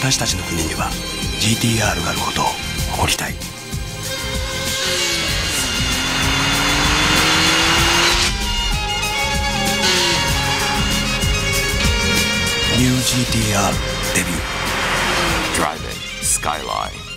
私たちの国には GTR があることを誇りたい。ニュー GTR デビュー。Driving Skyline